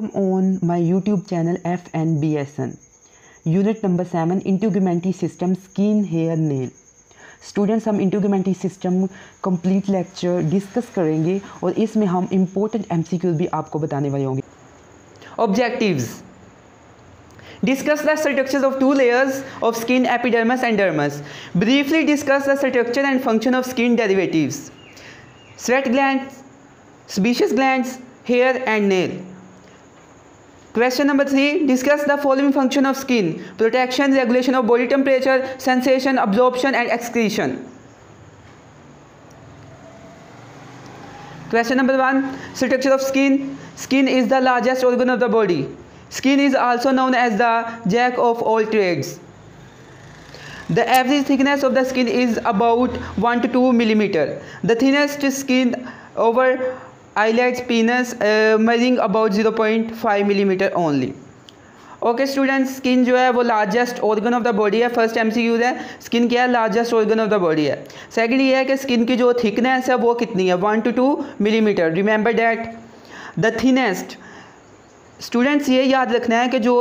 Welcome on my YouTube channel F N B S N unit number seven integumentary system skin hair nail students हम integumentary system complete lecture discuss करेंगे और इसमें हम important M भी आपको बताने वाले होंगे। Objective discuss the structure of two layers of skin epidermis and dermis briefly discuss the structure and function of skin derivative sweat gland sebaceous gland hair and nail Question number three Discuss the following function of skin protection, regulation of body temperature, sensation, absorption, and excretion. Question number one Structure of skin. Skin is the largest organ of the body. Skin is also known as the jack of all trades. The average thickness of the skin is about 1 to 2 millimeter. The thinnest skin over eyelids penis uh, measuring about 0.5 millimeter only okay student skin जो है वो largest organ of the body है first एम है। Skin क्या है? Largest organ of the body है। Second ये है कि स्किन की जो थिकनेस है वो कितनी है? One to two millimetre remember that the thinnest students ये याद रखना है कि जो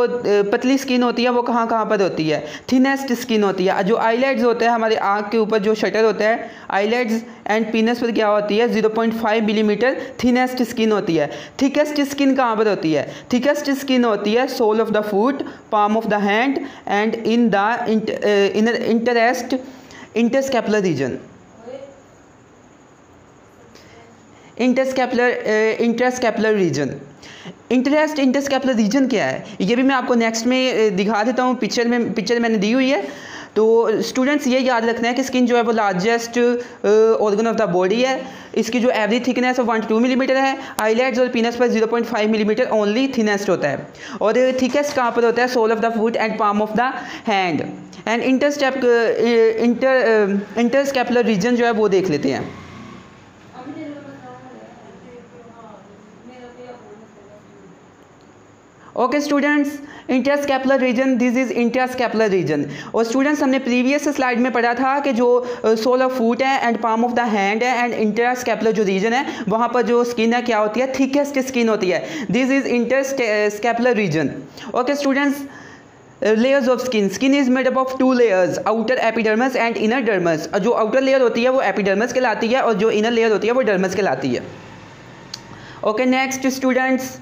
पतली स्किन होती है, वो कहाँ कहाँ पर होती है? थिनेस्ट स्किन होती है। जो आईलेट्स होते हैं, हमारे आँख के ऊपर जो शटर होता है आईलेट्स एंड पीनस पर क्या होती है? 0.5 मिलीमीटर थिनेस्ट स्किन होती है। थिकेस्ट स्किन कहाँ पर होती है? थिकेस्ट स्किन होती है sole of the foot palm of the hand and in the inner interest interscapular region interscapular interscapular region interest interscapular region क्या है? ये भी मैं आपको नेक्स्ट में दिखा देता हूँ। पिक्चर में पिक्चर मैंने दी हुई है। तो स्टूडेंट्स ये याद रखना है कि स्किन जो है वो largest organ of the body है। इसकी जो एवरेज थिकनेस है वन टू मिलीमीटर है। आईलेट्स और पीनस पर 0.5 मिलीमीटर ओनली थिनेस्ट होता है। और थिकेस्ट कहाँ पर होता है? Sole of the foot and palm of the hand and इंटरस्टेप inter interscapular region जो है वो देख लेते हैं। Okay students interscapular region this is interscapular region और स्टूडेंट्स हमने प्रीवियस स्लाइड में पढ़ा था कि जो सोल ऑफ़ फूट है and palm of the hand है एंड इंटरस्कैपुलर जो रीजन है, वहाँ पर जो स्किन है, क्या होती है? थिकेस्ट स्किन होती है. This is interscapular region okay students layers of skin skin is made up of two layers outer epidermis and inner dermis जो आउटर लेयर होती है, वो एपिडर्मस कहलाती है और जो इनर लेयर होती है, वो डर्मस कहलाती है. Okay next students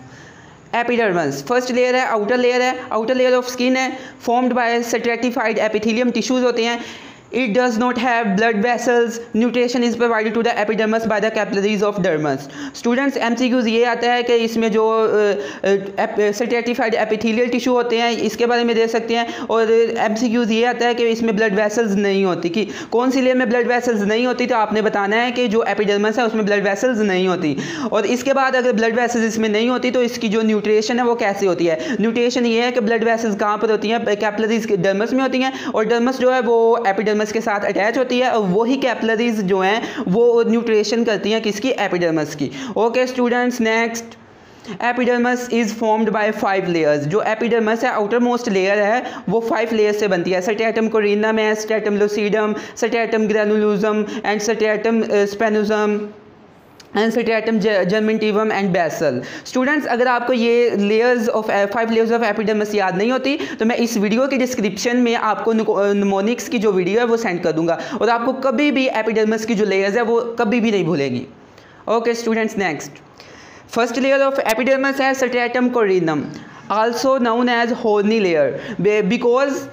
epidermis first layer है आउटर लेयर है. आउटर लेयर ऑफ़ स्किन है formed by stratified epithelium tissues होते हैं. It does not have blood vessels. Nutrition is provided to the epidermis by the capillaries of dermis. Students mcqs ये आता है कि इसमें जो स्ट्रेटिफाइड एपिथेलियल टिश्यू होते हैं, इसके बारे में दे सकते हैं। और mcqs ये आता है कि इसमें ब्लड वेसल्स नहीं होती। कि कौन सी लेयर में ब्लड वेसल्स नहीं होती? तो आपने बताना है कि जो एपिडर्मस है, उसमें ब्लड वेसल्स नहीं होती। और इसके बाद अगर ब्लड वेसल्स इसमें नहीं होती तो इसकी जो न्यूट्रिशन है, वो कैसे होती है? न्यूट्रिशन ये है कि ब्लड वेसल्स कहाँ पर होती हैं? कैपिलरीज डर्मस में होती हैं। और डर्मस जो है, वो एपिडर्मस एपिडर्मस के साथ अटैच होती है और वही कैपलरीज जो हैं, वो न्यूट्रिशन करती हैं किसकी? एपिडर्मस की। Okay students next epidermis is formed by five layers जो एपिडर्मस है आउटर मोस्ट लेयर है, वो फाइव लेयर से बनती है। सटेटम कोरिनम है stratum lucidum stratum granulosum and stratum spinosum and stratum germinativum and basal students अगर आपको ये layers of five layers of epidermis याद नहीं होती तो मैं इस वीडियो के डिस्क्रिप्शन में आपको नमोनिक्स की जो वीडियो है, वो सेंड कर दूँगा। और आपको कभी भी एपिडेमस की जो लेयर्स है, वो कभी भी नहीं भूलेगी। Okay students next first layer of epidermis है stratum corneum also known as horny layer because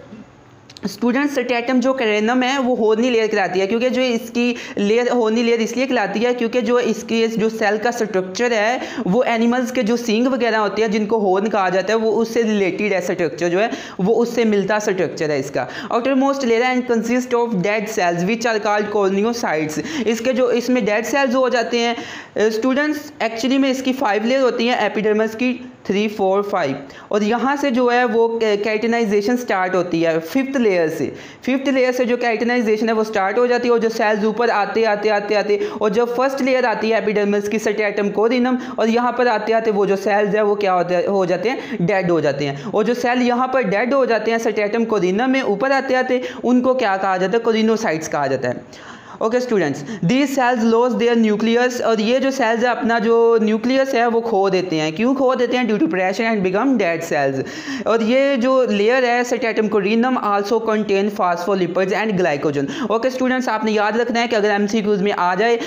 student stratum जो करेनम है, वो होनी लेयर कहलाती है, क्योंकि जो इसकी लेयर होनी लेयर इसलिए कहलाती है क्योंकि जो इसकी, जो सेल का स्ट्रक्चर है, वो एनिमल्स के जो सिंग वगैरह होते हैं, जिनको होर्न कहा जाता है, वो उससे रिलेटेड है स्ट्रक्चर जो है, वो उससे मिलता स्ट्रक्चर है इसका। Outermost layer and consist of dead cells which are called corneocytes इसके जो, इसमें डेड सेल्स हो जाते हैं। स्टूडेंट्स एक्चुअली में इसकी फाइव लेयर होती हैं एपिडर्मस की थ्री फोर फाइव और यहाँ से जो है, वो कैटनाइजेशन स्टार्ट होती है। फिफ्थ लेयर से। फिफ्थ लेयर से जो कैटनाइजेशन है, वो स्टार्ट हो जाती है और जो सेल्स ऊपर आते आते आते आते और जब फ़र्स्ट लेयर आती है एपिडर्मिस की सटेटम कोरिनम और यहाँ पर आते आते वो जो सेल्स है, वो क्या होते, हो जाते हैं डेड हो जाते हैं। और जो सेल यहाँ पर डेड हो जाते हैं सटेटम कोरिनम में ऊपर आते आते उनको क्या कहा जाता है? कोरिनोसाइट्स कहा जाता है। Okay students these cells loss their nucleus और ये जो सेल्स है, अपना जो न्यूक्लियस है, वो खो देते हैं। क्यों खो देते हैं? Due to pressure and become dead cells और ये जो लेयर है stratum corneum also contain phospholipids and glycogen okay students आपने याद रखना है कि अगर एम में आ जाए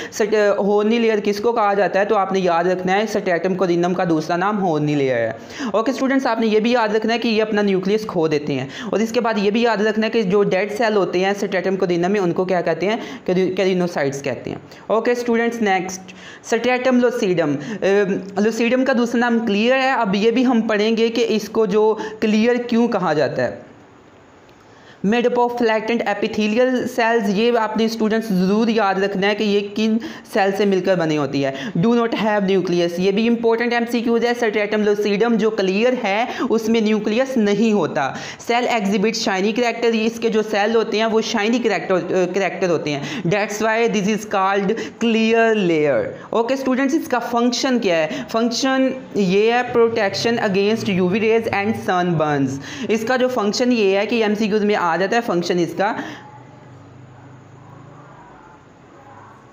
होर्नी लेयर किसको कहा जाता है? तो आपने याद रखना है सेटेटम कोरिनम का दूसरा नाम होर्नी लेयर है। ओके स्टूडेंट्स आपने ये भी याद रखना है कि ये अपना न्यूक्लियस खो देते हैं। और इसके बाद ये भी याद रखना है कि जो डेड सेल होते हैं सेटेटम कोरिनम में, उनको क्या कहते हैं? कैरिनोसाइड्स कहते हैं। Okay students next stratum lucidum lucidum का दूसरा नाम क्लियर है। अब ये भी हम पढ़ेंगे कि इसको जो क्लियर क्यों कहा जाता है। Made up of flattened epithelial cells, ये आपने स्टूडेंट्स ज़रूर याद रखना है कि ये किन सेल से मिलकर बनी होती है। डू नॉट हैव न्यूक्लियस ये भी इंपॉर्टेंट एम सी क्यूज है सर्टेटम लोसीडम जो क्लियर है, उसमें न्यूक्लियस नहीं होता। सेल एग्जिबिट शाइनी करेक्टर इसके जो सेल होते हैं, वो शाइनी करेक्टर करेक्टर होते हैं। That's why this is called clear layer okay students इसका फ़ंक्शन क्या है? फ़ंक्शन ये है protection against UV rays and sunburns इसका जो फ़ंक्शन ये है कि एम सी क्यूज में आ जाता है फ़ंक्शन इसका।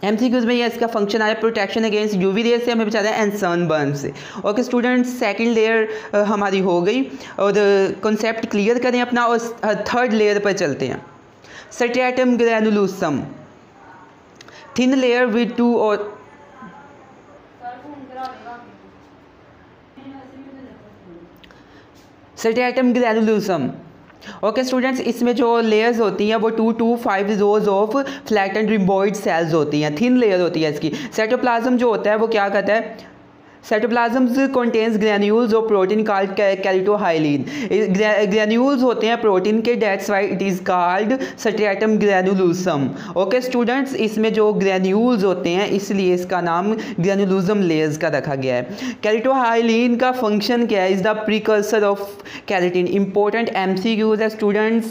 एम सी क्यूज़ में ये इसका फ़ंक्शन आया प्रोटेक्शन अगेंस्ट यूवी रेज से हमें बचाता है एंड सन बर्न से ओके स्टूडेंट सेकंड लेयर हमारी हो गई। और कॉन्सेप्ट क्लियर करें अपना और थर्ड लेयर पर चलते हैं। Stratum granulosum thin layer with two और सटेटम ग्रैनुलूसम ओके स्टूडेंट्स इसमें जो लेयर्स होती हैं, वो two to five Jose of flat and rhomboid cells होती हैं थिन लेयर होती है इसकी। सेटोप्लाज्म जो होता है, वो क्या कहता है? Cytoplasms contains granules of protein called keratohyalin granules होते हैं प्रोटीन के that's why it is called stratum granulosum okay students इसमें जो ग्रैन्यूल्स होते हैं, इसलिए इसका नाम ग्रैनुलूजम लेयर्स का रखा गया है। कैलिटोहाइलिन का फ़ंक्शन क्या है? Is the precursor of keratin important M C Qs है स्टूडेंट्स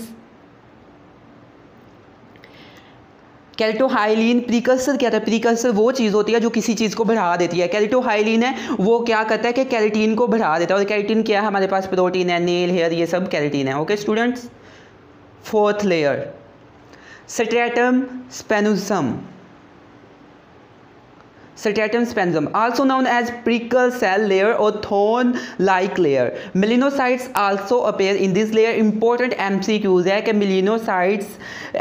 कैल्टोहाइलिन प्रीकर्सर क्या है? प्रीकर्सर वो चीज़ होती है जो किसी चीज़ को बढ़ा देती है। कैल्टोहाइलिन है, वो क्या करता है कि कैरेटीन को बढ़ा देता है। और कैरेटीन क्या है? हमारे पास प्रोटीन है नेल हेयर ये सब कैरेटीन है। Okay students fourth layer stratum spinosum stratum spinosum also known as prickle cell layer और thorn like layer melanocytes also appear in this layer important M C Qs है कि melanocytes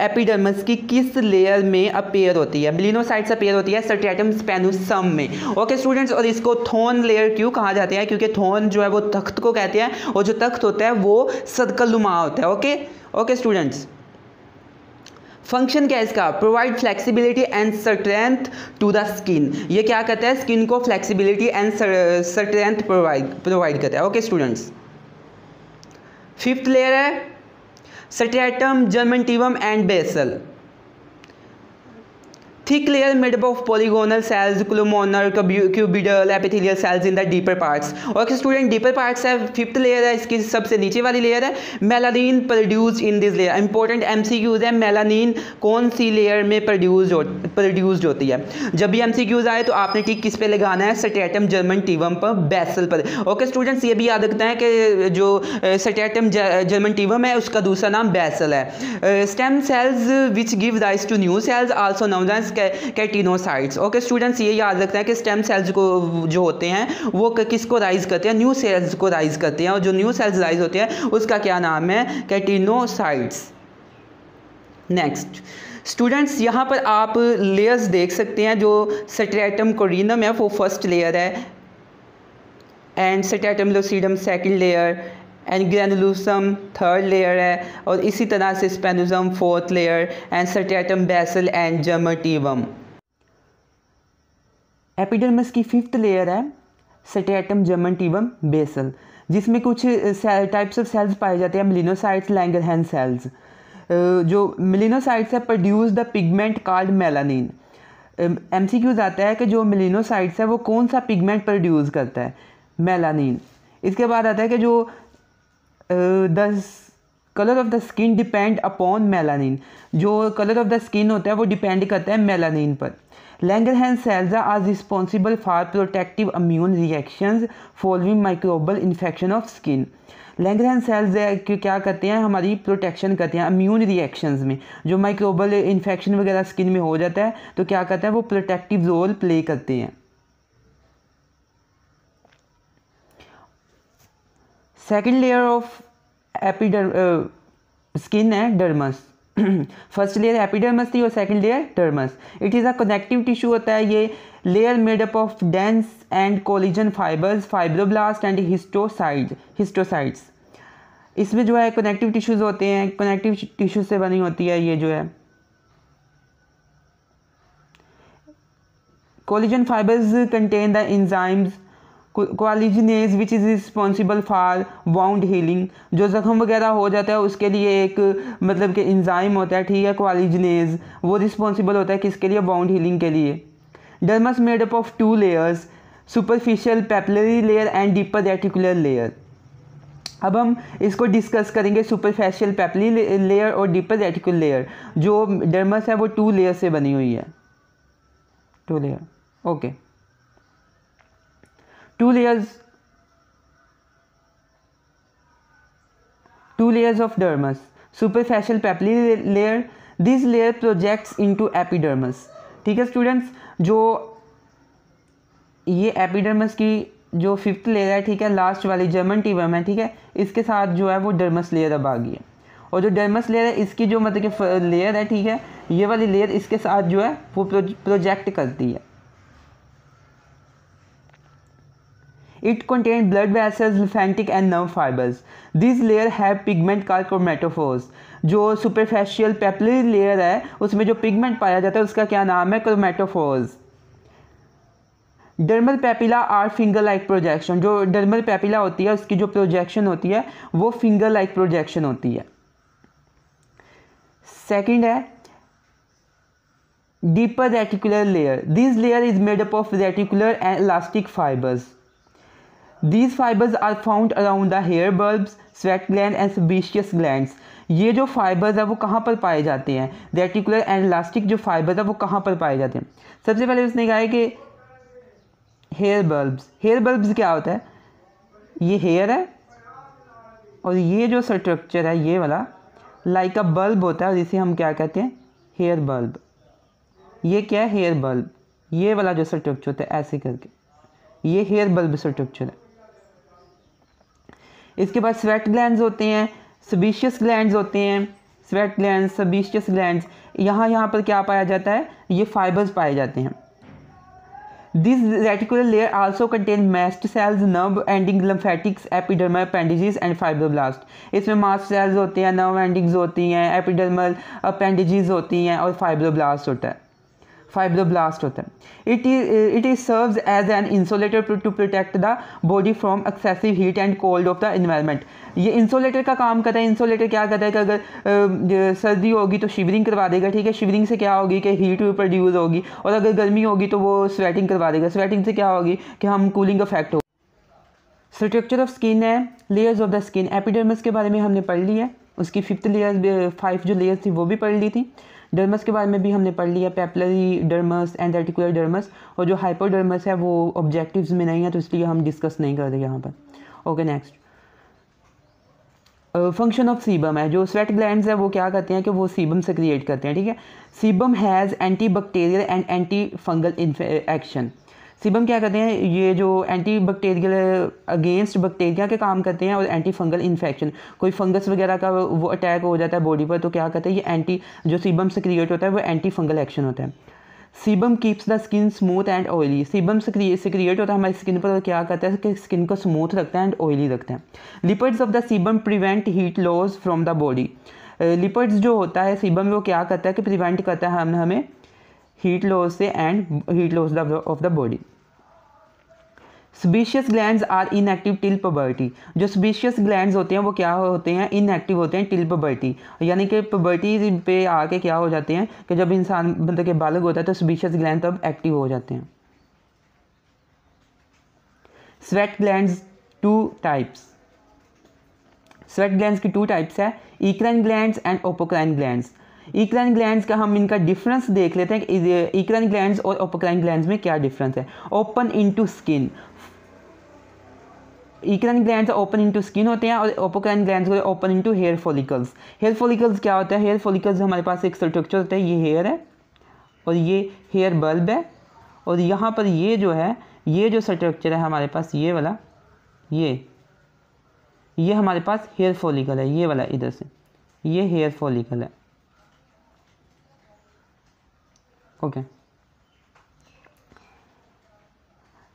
epidermis की किस layer में appear होती है? Melanocytes appear होती है सेटेटम स्पेनुसम में. ओके स्टूडेंट्स और इसको थोन लेयर क्यों कहा जाता है? क्योंकि थोन जो है वो तख्त को कहते हैं, और जो तख्त होता है वो सदकलुमा होता है ओके ओके स्टूडेंट्स फ़ंक्शन क्या है इसका? Provide flexibility and strength to the skin ये क्या कहता है? स्किन को flexibility and strength provide provide करता है। ओके स्टूडेंट्स फिफ्थ लेयर है stratum germinativum and basal thick layer made up of polygonal cells, columnar cuboidal epithelial cells in the deeper parts. और student deeper parts है fifth layer है इसकी सबसे नीचे वाली लेयर है। Melanin produce in this layer important MCQs है। Melanin कौन सी लेयर में प्रोड्यूस हो होती है? जब भी एमसीक्यूज आए तो आपने टिक किस पे लगाना है? सटेटम जर्मन टीवम पर बेसल पर। ओके स्टूडेंट्स ये भी याद रखना है कि जो सटेटम जर्मन टीवम है, उसका दूसरा नाम बेसल है। Stem cells which give rise to new cells also known keratinocytes okay students ये याद रखते हैं कि स्टेम सेल्स को जो होते हैं, वो किसको राइज करते हैं? न्यू सेल्स को राइज करते हैं। और जो न्यू सेल्स राइज होते हैं, उसका क्या नाम है? कैटिनोसाइट्स नेक्स्ट स्टूडेंट्स यहाँ पर आप लेयर्स देख सकते हैं जो सेटेटम कोरिनम है, वो फ़र्स्ट लेयर है. And stratum lucidum second layer and granulosum third layer है और इसी तरह से spinosum fourth layer and stratum basale and germinativum epidermis की फिफ्थ लेयर है सटेटम जर्मटिवम बेसल जिसमें कुछ टाइप्स ऑफ़ सेल्स पाए जाते हैं मिलिनोसाइट्स लैंगरहैन सेल्स जो मिलिनोसाइट्स है produce the pigment called melanin M C Qs आता है कि जो मिलिनोसाइट्स है, वो कौन सा पिगमेंट प्रोड्यूस करता है? मेलानिन इसके बाद आता है कि जो the colour of the skin depend upon melanin जो कलर ऑफ़ द स्किन होता है, वो डिपेंड करता है मेलानिन पर. Langerhans cells are responsible for protective immune reactions following microbial infection of skin. Langerhans cells क्या करते हैं, हमारी प्रोटेक्शन करते हैं अम्यून रिएक्शंस में. जो माइक्रोबल इन्फेक्शन वगैरह स्किन में हो जाता है तो क्या करते हैं, वो प्रोटेक्टिव रोल प्ले करते हैं. सेकेंड लेयर ऑफ़ एपीडर स्किन है डर्मस फ़र्स्ट लेयर एपिडर्मस थी और second layer dermis it is a connective tissue होता है, ये layer made up of dense and collagen fibres fibroblast and histiocyte histiocytes इसमें जो है कनेक्टिव टिश्यूज़ होते हैं कनेक्टिव टिश्यू से बनी होती है ये जो है. Collagen fibres contain the enzymes collagenase which is responsible for wound healing जो ज़ख्म वगैरह हो जाता है, उसके लिए एक मतलब कि इंजाइम होता है, ठीक है क्वालिजनेज वो रिस्पॉन्सिबल होता है किसके लिए? वाउंड हीलिंग के लिए। Dermis made up of two layers superficial papillary layer and deeper reticular layer अब हम इसको डिस्कस करेंगे सुपरफेशियल पेपलरी लेयर और डीपर रेटिकुलर लेयर जो डर्मस है, वो टू लेयर से बनी हुई है। Two layer okay two layers. Two layers of dermis. Superficial papillary layer. This layer projects into epidermis. ठीक है स्टूडेंट्स जो ये एपिडर्मस की जो फिफ्थ लेयर है, ठीक है लास्ट वाली जर्मन टीवम है, ठीक है, इसके साथ जो है वो डर्मस लेयर अब आ गई है। और जो डर्मस लेयर है, इसकी जो मतलब कि लेयर है, ठीक है, ये वाली लेयर इसके साथ जो है वो प्रोजेक्ट करती है। It contains blood vessels, lymphatic and nerve fibers. These layer have pigment called chromatophores. जो superficial papillary layer है उसमें जो pigment पाया जाता है उसका क्या नाम है chromatophores. Dermal papilla are finger like projection जो डर्मल पेपिला होती है उसकी जो प्रोजेक्शन होती है वो फिंगर लाइक प्रोजेक्शन होती है सेकंड है deeper reticular layer this layer is made up of reticular and elastic fibres These fibres are found around the hair bulbs, sweat gland and sebaceous gland ये जो fibres है वो कहाँ पर पाए जाते हैं? रेटिकुलर एंड इलास्टिक जो फाइबर्स है वो कहाँ पर पाए जाते हैं? सबसे पहले उसने कहा है कि हेयर बल्ब्स हेयर बल्ब्स क्या होता है? ये हेयर है और ये जो स्ट्रक्चर है ये वाला लाइक अ बल्ब होता है और इसे हम क्या कहते हैं? हेयर बल्ब ये क्या है? हेयर बल्ब ये वाला जो स्ट्रक्चर होता है ऐसे करके. ये हेयर बल्ब स्ट्रक्चर है। इसके बाद स्वेट ग्लैंड होते हैं सबिशियस ग्लैंड होते हैं स्वेट ग्लैंड सबिशियस ग्लैंड यहाँ यहाँ पर क्या पाया जाता है? ये फाइबर्स पाए जाते हैं। This reticular layer also contain mast cells nerve ending lymphatics epidermal appendages and fibroblast इसमें मास्ट सेल्स होते हैं नर्व एंडिंग्स होती हैं एपिडर्मल अपेंडिजीज होती हैं और फाइब्रोब्लास्ट होता है। फाइब्रोब्लास्ट होता है। It is it is serves as an insulator to protect the body from excessive heat and cold of the environment ये इंसोलेटर का काम करता है। इंसोलेटर क्या करता है कि अगर सर्दी होगी तो शिवरिंग करवा देगा, ठीक है? शिवरिंग से क्या होगी कि हीट प्रोड्यूस होगी और अगर गर्मी होगी तो वो स्वेटिंग करवा देगा। स्वेटिंग से क्या होगी कि हम कूलिंग अफेक्ट हो। स्ट्रक्चर ऑफ़ स्किन है layers of the skin epidermis के बारे में हमने पढ़ ली है। उसकी फिफ्थ लेयर फाइव जो लेयर्स थी वो भी पढ़ ली थी। डर्मस के बारे में भी हमने पढ़ लिया papillary dermis and reticular dermis और जो हाइपोडर्मस है वो ऑब्जेक्टिव में नहीं है तो इसलिए हम डिस्कस नहीं कर रहे यहाँ पर। Okay next function of sebum है, जो स्वेट ग्लैंड है वो क्या करते हैं कि वो सीबम से क्रिएट करते हैं, ठीक है? Sebum has anti bacterial and anti fungal action sebum क्या करते हैं, ये जो एंटी बैक्टीरियल अगेंस्ट बैक्टीरिया के काम करते हैं और एंटी फंगल इन्फेक्शन कोई फंगस वगैरह का वो अटैक हो जाता है बॉडी पर तो क्या करते हैं, ये एंटी जो सीबम से क्रिएट होता है, वो एंटी फंगल एक्शन होता है। Sebum keeps the skin smooth and oily sebum से क्रिएट होता है हमारी स्किन पर क्या करता है, कि स्किन को स्मूथ रखता है एंड ऑयली रखता है। Lipids of the sebum prevent heat loss from the body lipids जो होता है सीबम वो क्या करता है, कि प्रिवेंट करता है हम, हमें हीट लॉस से and heat loss of the body sebaceous glands are inactive till puberty जो स्पीशियस ग्लैंड्स होते हैं, वो क्या होते हैं? इनएक्टिव होते हैं टिल पबर्टी यानी कि पबर्टी पे आके क्या हो जाते हैं कि जब इंसान मतलब के बालक होता है तो स्पीशियस ग्लैंड तब एक्टिव हो जाते हैं। Sweat glands two types sweat gland की टू टाइप्स है eccrine gland and apocrine glands eccrine glands का हम इनका डिफरेंस देख लेते हैं इक्राइन ग्लैंड्स और ओपोक्राइन ग्लैंड्स में क्या डिफरेंस है। Open into skin eccrine glands open into skin होते हैं और apocrine glands open into hair follicles hair follicles क्या होता है? हेयर फॉलिकल्स हमारे पास एक स्ट्रक्चर होता है, ये हेयर है और ये हेयर बल्ब है और यहाँ पर ये जो है, ये जो स्ट्रक्चर है हमारे पास, ये वाला, ये ये हमारे पास हेयर फॉलिकल है, ये वाला इधर से, ये हेयर फॉलिकल है। ओके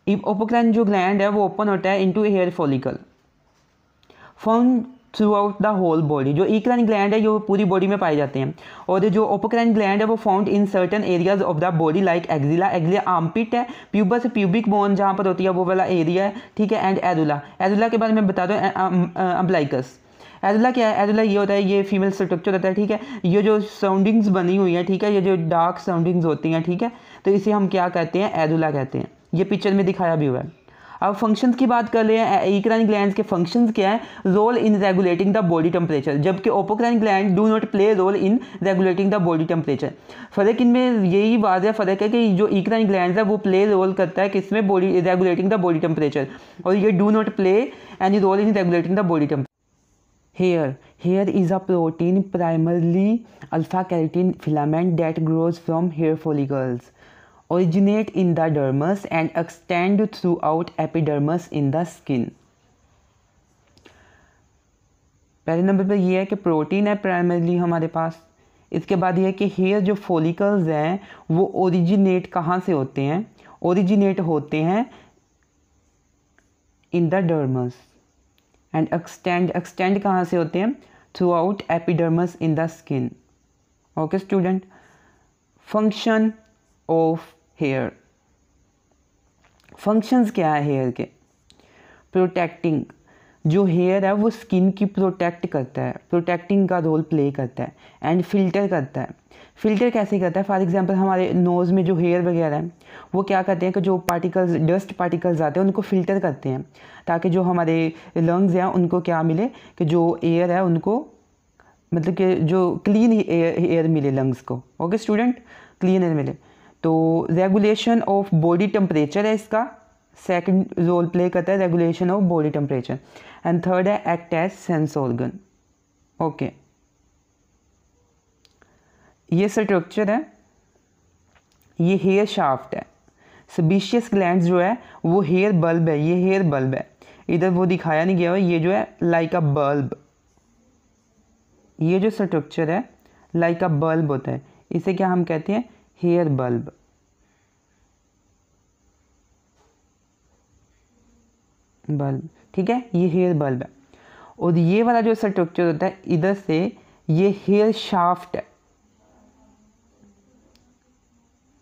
ओपोक्राइन जो ग्लैंड है वो ओपन होता है into hair follicle found throughout the whole body जो इक्राइन ग्लैंड है, ये पूरी बॉडी में पाए जाते हैं। और जो ओपोक्राइन ग्लैंड है, वो found in certain areas of the body like axilla axilla armpit है प्यूबस प्यूबिक बोन जहाँ पर होती है, वो वाला एरिया है, ठीक है एंड एदुला एदुला के बारे में बता दो अम्बलाइकस एदुला क्या है? एदुला ये होता है, ये फीमेल स्ट्रक्चर होता है, ठीक है? ये जो साउंडिंग्स बनी हुई है, ठीक है? ये जो डार्क साउंडिंग्स होती हैं, ठीक है? तो इसे हम क्या कहते हैं? एदुला कहते हैं। ये पिक्चर में दिखाया भी हुआ है। अब फ़ंक्शंस की बात कर ले इक्राइन ग्लैंड के फ़ंक्शंस क्या है? Role in regulating the body temperature जबकि apocrine gland do not play role in regulating the body temperature फ़र्क इनमें यही वाजह फ़र्क है कि जो इक्राइन ग्लैंड है, वो प्ले रोल करता है किसमें body regulating the body temperature और ये do not play any role in regulating the body temperature hair hair is a protein primarily alpha keratin filament that grows from hair follicles originate in the dermis, and extend throughout epidermis in the skin. पहले number पर ये है कि protein है primarily हमारे पास। इसके बाद ये है कि हेयर जो फॉलिकल्स हैं, वो ओरिजिनेट कहाँ से होते हैं? ओरिजिनेट होते हैं in the dermis and extend extend कहाँ से होते हैं? Throughout epidermis in the skin okay student function of hair functions क्या है हेयर के? प्रोटेक्टिंग जो हेयर है, वो स्किन की प्रोटेक्ट करता है। प्रोटेक्टिंग का रोल प्ले करता है एंड फ़िल्टर करता है। फ़िल्टर कैसे करता है? फॉर एग्जांपल हमारे नोज़ में जो हेयर वगैरह है, वो क्या करते हैं कि जो पार्टिकल्स डस्ट पार्टिकल्स आते हैं, उनको फ़िल्टर करते हैं। ताकि जो हमारे लंग्स हैं, उनको क्या मिले? कि जो एयर है, उनको मतलब कि जो क्लीन एयर मिले लंग्स को। ओके स्टूडेंट क्लीन एयर मिले। तो रेगुलेशन ऑफ़ बॉडी टेम्परेचर है इसका। सेकंड रोल प्ले करता है regulation of body temperature and third है act as sense organ okay ये स्ट्रक्चर है. ये हेयर शाफ्ट है. सबिशियस ग्लैंड जो है, वो हेयर बल्ब है. ये हेयर बल्ब है. इधर वो दिखाया नहीं गया हुआ, ये जो है लाइक अ बल्ब ये जो स्ट्रक्चर है लाइक अ बल्ब होता है. इसे क्या हम कहते हैं? हेयर बल्ब बल्ब, ठीक है? ये हेयर बल्ब है। और ये वाला जो स्ट्रक्चर होता है, इधर से ये हेयर शाफ्ट है।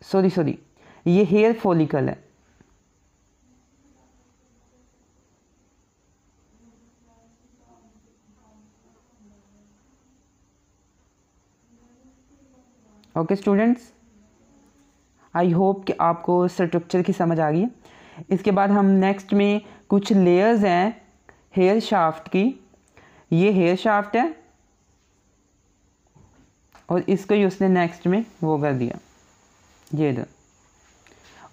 सॉरी सॉरी ये हेयर फॉलिकल है। ओके स्टूडेंट्स आई होप कि आपको स्ट्रक्चर की समझ आ गई इसके बाद हम नेक्स्ट में कुछ लेयर्स हैं हेयर शाफ्ट की। ये हेयर शाफ्ट है और इसको ही उसने नेक्स्ट में वो कर दिया। ये इधर।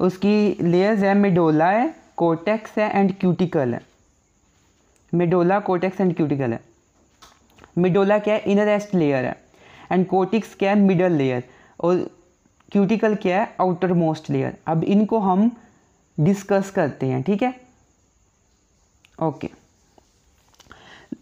उसकी लेयर्स है मेडोला है कोटेक्स है एंड क्यूटिकल है। मेडोला कोटेक्स एंड क्यूटिकल है। मिडोला क्या है? इनरेस्ट लेयर है। एंड कोटिक्स क्या है? मिडल लेयर और क्यूटिकल क्या है? आउटर मोस्ट लेयर अब इनको हम डिस्कस करते हैं, ठीक है? Okay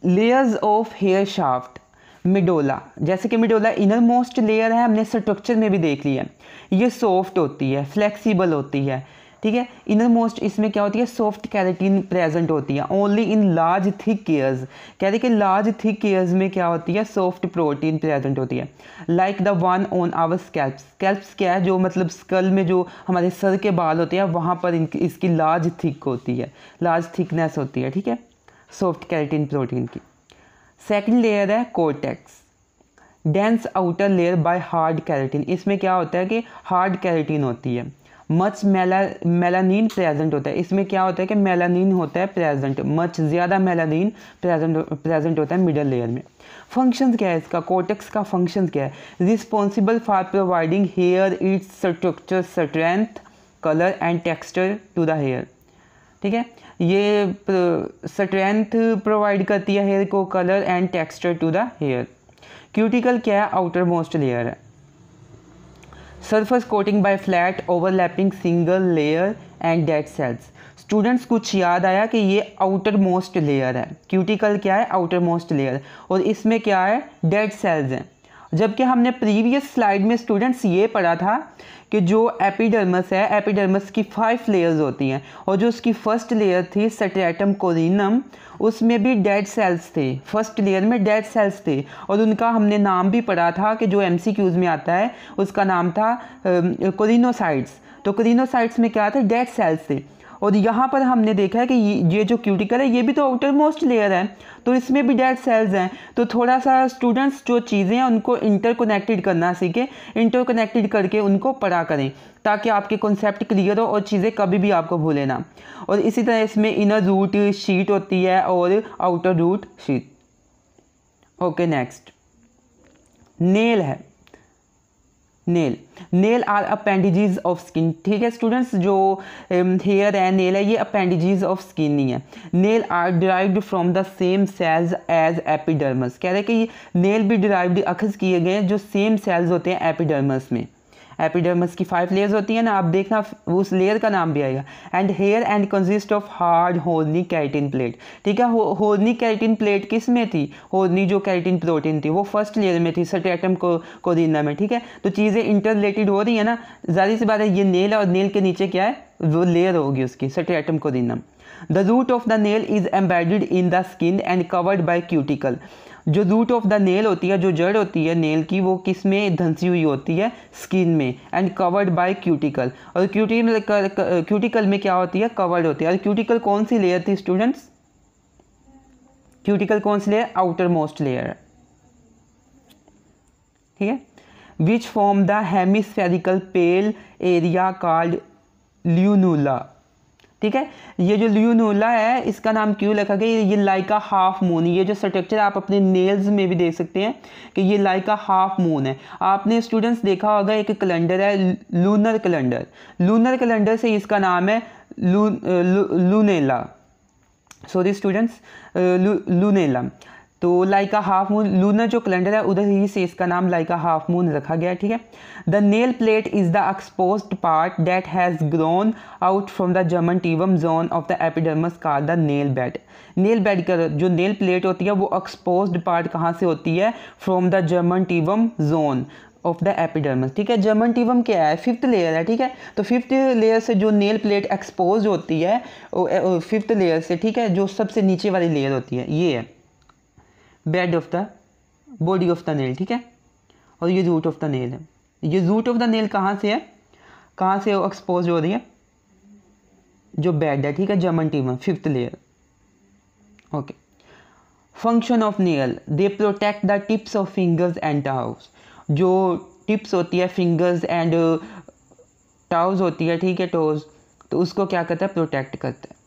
layers of hair shaft medulla जैसे कि मिडोला इनर मोस्ट लेयर है, हमने स्ट्रक्चर में भी देख लिया ये सॉफ्ट होती है फ्लेक्सिबल होती है। ठीक है? इनर मोस्ट इसमें क्या होती है? सॉफ्ट कैरेटीन प्रेजेंट होती है। Only in large thick hairs कहते हैं कि लार्ज थिक केयर्स में क्या होती है? सॉफ्ट प्रोटीन प्रेजेंट होती है। Like the one on our scalps scalps क्या है? जो मतलब स्कल में जो हमारे सर के बाल होते हैं, वहाँ पर इनकी इसकी लार्ज थिक होती है। लार्ज थिकनेस होती है, ठीक है? सॉफ्ट कैरेटीन प्रोटीन की। सेकेंड लेयर है cortex dense outer layer by hard keratin इसमें क्या होता है कि हार्ड कैरेटीन होती है। मच मेला मेलानिन प्रेजेंट होता है। इसमें क्या होता है कि मेलानिन होता है प्रेजेंट मच ज़्यादा मेलानिन प्रेजेंट प्रेजेंट होता है मिडल लेयर में। फ़ंक्शन क्या है इसका? कोटेक्स का फ़ंक्शन क्या है? Responsible for providing hair its structure strength colour and texture to the hair ठीक है? ये स्ट्रेंथ प्रोवाइड करती है हेयर को colour and texture to the hair cuticle क्या है? आउटर मोस्ट लेयर है। Surface coating by flat overlapping single layer and dead cells students कुछ याद आया कि ये आउटर मोस्ट लेयर है। क्यूटिकल क्या है? आउटर मोस्ट लेयर और इसमें क्या है? डेड सेल्स हैं। जबकि हमने प्रीवियस स्लाइड में स्टूडेंट्स ये पढ़ा था कि जो एपिडर्मस है, एपिडर्मस की फाइव लेयर्स होती हैं और जो उसकी फ़र्स्ट लेयर थी सटेटम कोरिनम उसमें भी डेड सेल्स थे। फ़र्स्ट लेयर में डेड सेल्स थे और उनका हमने नाम भी पढ़ा था कि जो एम में आता है, उसका नाम था कोरिनोसाइड्स तो कोरिनोसाइड्स में क्या था? डेड सेल्स थे। और यहाँ पर हमने देखा है कि ये जो क्यूटिकल है, ये भी तो आउटर मोस्ट लेयर है। तो इसमें भी डेड सेल्स हैं। तो थोड़ा सा स्टूडेंट्स जो चीज़ें हैं, उनको इंटरकनेक्टेड करना सीखें। इंटरकनेक्टेड करके उनको पढ़ा करें, ताकि आपके कॉन्सेप्ट क्लियर हो और चीज़ें कभी भी आपको भूले ना। और इसी तरह इसमें इनर रूट शीट होती है और outer root sheath okay next nail है। Nail nail are appendages of skin ठीक है स्टूडेंट्स जो हेयर है नेल है, ये अपेंडिजीज ऑफ़ स्किन नहीं है. Nail are derived from the same cells as epidermis कह रहे हैं कि नेल भी डिराइव्ड अखज किए गए जो सेम सेल्स होते हैं एपिडर्मस में. एपिडर्मस की फाइव लेयर्स होती हैं ना, आप देखना, उस लेयर का नाम भी आएगा। And hair and consist of hard horny keratin plate ठीक है होर्नी कैरेटिन प्लेट किसमें थी? होर्नी जो कैरेटिन प्रोटीन थी, वो फ़र्स्ट लेयर में थी सटेटम को कोरिना में, ठीक है? तो चीज़ें इंटर रिलेटेड हो रही है ना, ज़ाहिर सी बात है, ये नेल और नेल के नीचे क्या है? वो लेयर होगी उसकी stratum corneum the root of the nail is embedded in the skin and covered by cuticle जो रूट ऑफ़ द नेल होती है, जो जड़ होती है नेल की, वो किसमें धंसी हुई होती है? स्किन में एंड कवर्ड बाय क्यूटिकल और क्यूटिकल क्यूटिकल में क्या होती है? कवर्ड होती है। और क्यूटिकल कौन सी लेयर थी स्टूडेंट्स क्यूटिकल कौन सी लेयर आउटर मोस्ट लेयर ठीक है? Which form the hemispherical pale area called lunula ठीक है? ये जो ल्यूनोला है इसका नाम क्यों लिखा गया? ये लाइका हाफ़ मून ये जो स्ट्रक्चर आप अपने नेल्स में भी देख सकते हैं कि ये लाइका हाफ़ मून है। आपने स्टूडेंट्स देखा होगा एक कैलेंडर है लूनर कैलेंडर लूनर कैलेंडर से इसका नाम है लू, लू, लूनेला। सॉरी स्टूडेंट्स लू, लूनेला। तो like a half moon lunar जो कैलेंडर है, उधर ही से इसका नाम लाइका हाफ़ मून रखा गया, ठीक है? The nail plate is the exposed part that has grown out from the germinative zone of the epidermis car the nail bed nail bed का जो नेल प्लेट होती है, वो एक्सपोज पार्ट कहाँ से होती है? From the germinative zone of the epidermis ठीक है? जर्मन टीवम क्या है? फिफ्थ लेयर है, ठीक है? तो फिफ्थ लेयर से जो नेल प्लेट एक्सपोज होती है फिफ्थ लेयर से, ठीक है? जो सबसे नीचे वाली लेयर होती है, ये है। Bed of the body of the nail ठीक है? और ये रूट ऑफ़ द नेल है। ये रूट ऑफ़ द नेल कहाँ से है? कहाँ से एक्सपोज हो रही है? जो बेड है, ठीक है? Germinative fifth layer okay function of nail they protect the tips of fingers and toes जो टिप्स होती है फिंगर्स एंड टाउज होती है, ठीक है टोज तो उसको क्या करता है? प्रोटेक्ट करता है।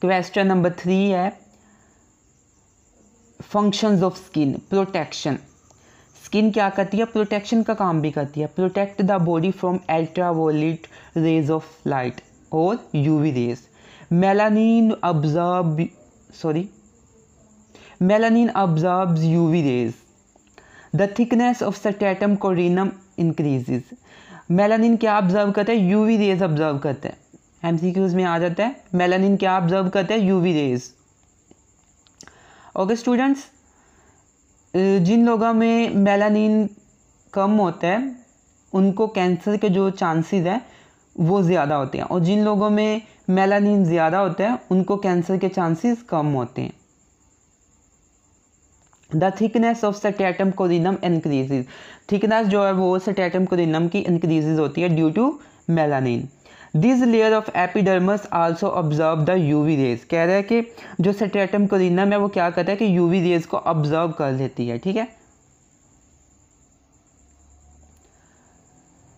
क्वेश्चन नंबर थ्री है। Functions of skin protection skin क्या करती है? प्रोटेक्शन का काम भी करती है. Protect the body from ultraviolet rays of light और UV rays melanin observe sorry melanin observe UV rays the thickness of stratum corneum increases melanin क्या ऑब्ज़र्व करता है? यूवी रेज ऑब्ज़र्व करता है. एमसीक्यूज में आ जाता है. मेलानिन क्या ऑब्ज़र्व करता है? यूवी रेज ओके स्टूडेंट्स जिन लोगों में मेलानिन कम होता है, उनको कैंसर के जो चांसेस हैं, वो ज़्यादा होते हैं। और जिन लोगों में मेलानिन ज़्यादा होता है, उनको कैंसर के चांसेस कम होते हैं। The thickness of stratum corneum increases thickness जो है वो सटेटम कोरिनम की इंक्रीजेज होती है due to melanin this layer of epidermis also observe the UV rays कह रहा है कि जो सेटेटम कोरिनम है, वो क्या करता है कि यूवी रेज को ऑब्ज़र्व कर लेती है, ठीक है?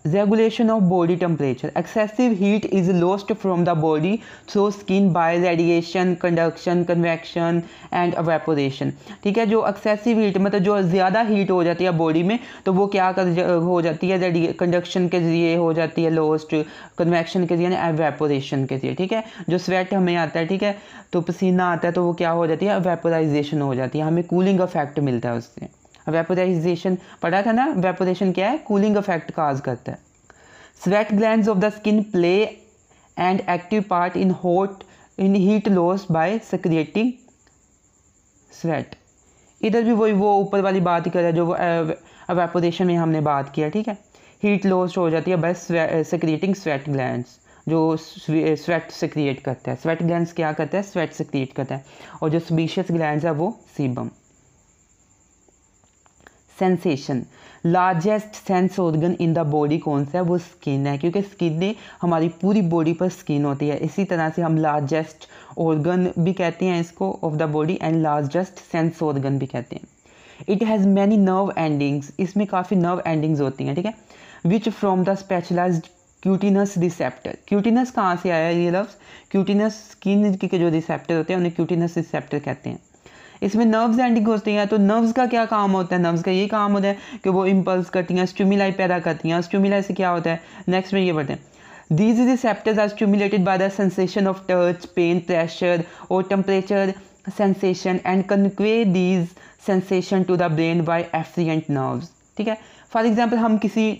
Regulation of body temperature excessive heat is lost from the body through skin by radiation conduction convection and evaporation ठीक है जो excessive heat मतलब जो ज़्यादा हीट हो जाती है बॉडी में तो वो क्या कर हो जाती है कंडक्शन के ज़रिए हो जाती है लोस्ट कन्वेक्शन के ज़रिए एवेपोरेशन के ज़रिए ठीक है जो स्वेट हमें आता है ठीक है तो पसीना आता है तो वो क्या हो जाती है वेपोराइजेशन हो जाती है हमें कूलिंग इफ़ेक्ट मिलता है उससे वेपोराइजेशन, पढ़ा था ना वेपोरेशन क्या है? कूलिंग इफ़ेक्ट काज करता है। Sweat gland of the skin play and active part in hot in heat loss by secreting sweat इधर भी वही, वो ऊपर वाली बात कर रहा है जो वेपोरेशन में हमने बात किया, ठीक है? हीट लॉस हो जाती है बाय सक्रिएटिंग स्वेट ग्लैंड जो स्वेट सक्रिएट करता है। स्वेट ग्लैंड क्या करता है? स्वेट सक्रिएट करता है। और जो स्पीशियस ग्लैंड है वो sebum sensation largest sense organ in the body कौन सा है? वो स्किन है, क्योंकि स्किन ने हमारी पूरी बॉडी पर स्किन होती है। इसी तरह से हम लार्जेस्ट ऑर्गन भी कहते हैं इसको of the body and largest sense organ भी कहते हैं। It has many nerve endings इसमें काफ़ी नर्व एंडिंग्स होती हैं, ठीक है? Which from the specialised cutaneous receptor cutaneous कहाँ से आया ये लफ्ज़ क्यूटिनस स्किन के जो रिसेप्टर होते हैं, उन्हें क्यूटिनस रिसेप्टर कहते हैं। इसमें नर्व्स एंडिंग होती हैं तो नर्व्स का क्या काम होता है? नर्व्स का ये काम होता है कि वो इम्पल्स करती हैं स्टूमिलाई पैदा करती हैं। स्टूमिलाई से क्या होता है? नेक्स्ट में ये बढ़ते हैं। These receptors are stimulated by the sensation of touch pain pressure और temperature sensation and convey these sensation to the brain by afferent nerves ठीक है? फॉर एग्ज़ाम्पल हम किसी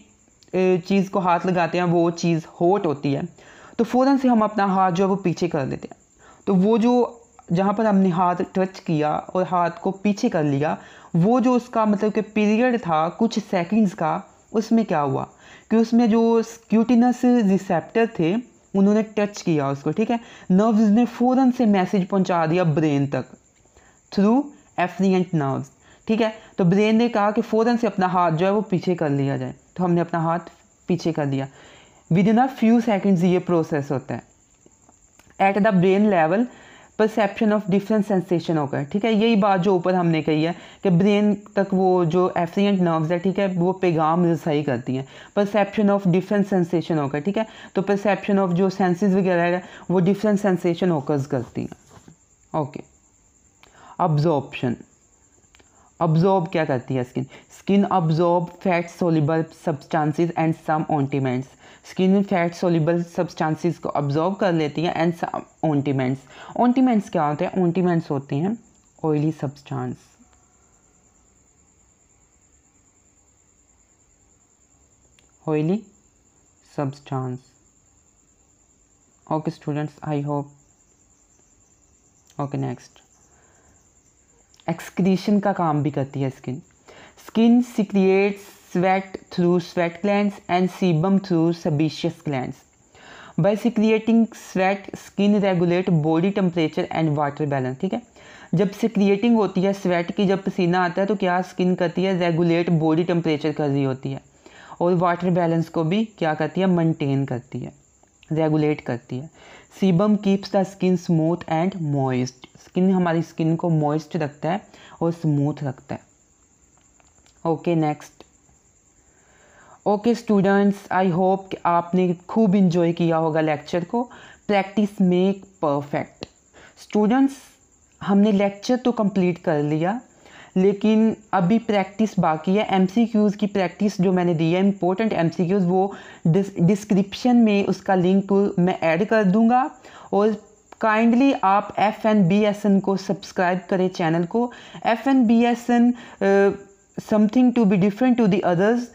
चीज़ को हाथ लगाते हैं, वो चीज़ हॉट होती है। तो फ़ौरन से हम अपना हाथ जो है वो पीछे कर देते हैं। तो वो जो जहाँ पर हमने हाथ टच किया और हाथ को पीछे कर लिया, वो जो उसका मतलब कि पीरियड था, कुछ सेकंड्स का, उसमें क्या हुआ? कि उसमें जो क्यूटिनस रिसेप्टर थे, उन्होंने टच किया उसको, ठीक है? नर्व्स ने फ़ौरन से मैसेज पहुँचा दिया ब्रेन तक थ्रू एफ्रियंट नर्व्स ठीक है? तो ब्रेन ने कहा कि फ़ौरन से अपना हाथ जो है वो पीछे कर लिया जाए। तो हमने अपना हाथ पीछे कर दिया within a few seconds ये प्रोसेस होता है। At the brain level perception of different sensation होकर ठीक है? यही बात जो ऊपर हमने कही है कि ब्रेन तक वो जो एफ्रियंट नर्व्स है, ठीक है, वो पैगाम रसाई करती हैं। परसेप्शन ऑफ़ डिफरेंट सेंसेशन होकर ठीक है? तो परसेप्शन ऑफ़ जो सेंसेस वगैरह है, वो डिफरेंट सेंसेशन होकर करती हैं। ओके अब्जॉर्प्शन अब्जॉर्ब क्या करती है skin skin absorb fat soluble substances and some ointments skin fat soluble substances को अब्जॉर्ब कर लेती है एंड सम ऑन्टीमेंट्स ऑन्टीमेंट्स क्या होते हैं? ऑन्टीमेंट्स होते हैं oily substance oily substance okay students I hope okay next excretion का काम भी करती है skin skin secrete sweat through sweat glands and sebum through sebaceous glands by secreting sweat skin regulate body temperature and water balance ठीक है? जब सिक्रिएटिंग होती है स्वेट की, जब पसीना आता है तो क्या स्किन करती है? रेगुलेट बॉडी टेम्परेचर कर रही होती है. और वाटर बैलेंस को भी क्या करती है? मेंटेन करती है. रेगुलेट करती है. Sebum keeps the skin smooth and moist skin हमारी स्किन को मॉइस्ट रखता है और स्मूथ रखता है। Okay next okay students I hope कि आपने खूब इंजॉय किया होगा लेक्चर को। प्रैक्टिस मेक परफेक्ट स्टूडेंट्स हमने लेक्चर तो कंप्लीट कर लिया। लेकिन अभी प्रैक्टिस बाकी है। एम की प्रैक्टिस जो मैंने दी है इम्पोर्टेंट एम वो डिस्क्रिप्शन में उसका लिंक मैं ऐड कर दूँगा। और काइंडली आप F N B S N को सब्सक्राइब करें चैनल को। F N B S N something to be different to the others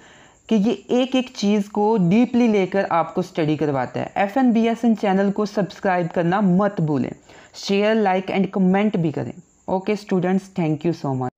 कि ये एक एक चीज़ को डीपली लेकर आपको स्टडी करवाता है। F N B S N channel को सब्सक्राइब करना मत भूलें। शेयर लाइक एंड कमेंट भी करें। Okay students thank you so much